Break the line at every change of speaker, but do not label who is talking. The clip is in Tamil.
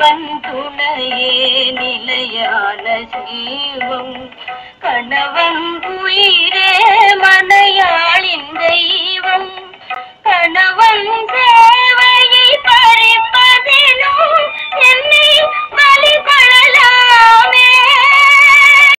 அவன் துணையே நிலையான செல்வம் கணவன் உயிரே மனையாளின் தெய்வம். கணவன்